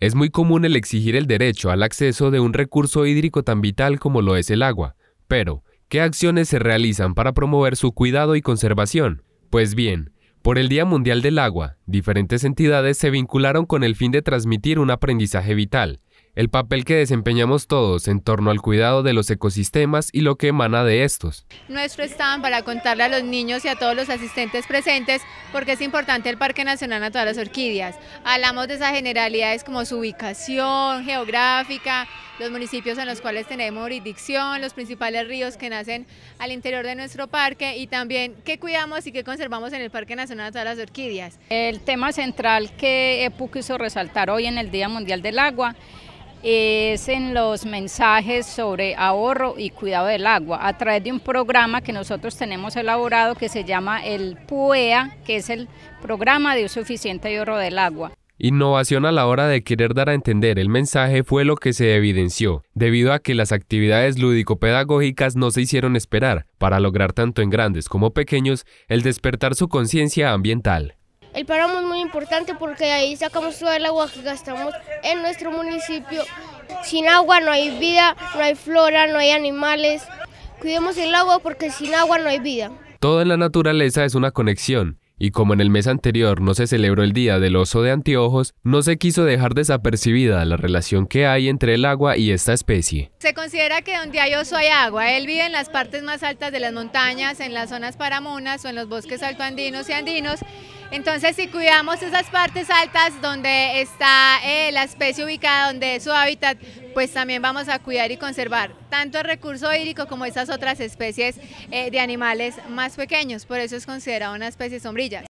Es muy común el exigir el derecho al acceso de un recurso hídrico tan vital como lo es el agua, pero, ¿qué acciones se realizan para promover su cuidado y conservación? Pues bien, por el Día Mundial del Agua, diferentes entidades se vincularon con el fin de transmitir un aprendizaje vital, el papel que desempeñamos todos en torno al cuidado de los ecosistemas y lo que emana de estos. Nuestro stand para contarle a los niños y a todos los asistentes presentes porque es importante el Parque Nacional a todas las orquídeas. Hablamos de esas generalidades como su ubicación geográfica, los municipios en los cuales tenemos jurisdicción, los principales ríos que nacen al interior de nuestro parque y también qué cuidamos y qué conservamos en el Parque Nacional a todas las orquídeas. El tema central que EPU quiso resaltar hoy en el Día Mundial del Agua es en los mensajes sobre ahorro y cuidado del agua a través de un programa que nosotros tenemos elaborado que se llama el PUEA, que es el Programa de Uso Eficiente y Ahorro del Agua. Innovación a la hora de querer dar a entender el mensaje fue lo que se evidenció, debido a que las actividades lúdico-pedagógicas no se hicieron esperar, para lograr tanto en grandes como pequeños el despertar su conciencia ambiental. El páramo es muy importante porque ahí sacamos todo el agua que gastamos en nuestro municipio. Sin agua no hay vida, no hay flora, no hay animales. Cuidemos el agua porque sin agua no hay vida. Todo en la naturaleza es una conexión, y como en el mes anterior no se celebró el Día del Oso de Anteojos, no se quiso dejar desapercibida la relación que hay entre el agua y esta especie. Se considera que donde hay oso hay agua. Él vive en las partes más altas de las montañas, en las zonas paramunas o en los bosques altoandinos y andinos entonces, si cuidamos esas partes altas donde está eh, la especie ubicada, donde es su hábitat, pues también vamos a cuidar y conservar tanto el recurso hídrico como esas otras especies eh, de animales más pequeños. Por eso es considerada una especie sombrilla.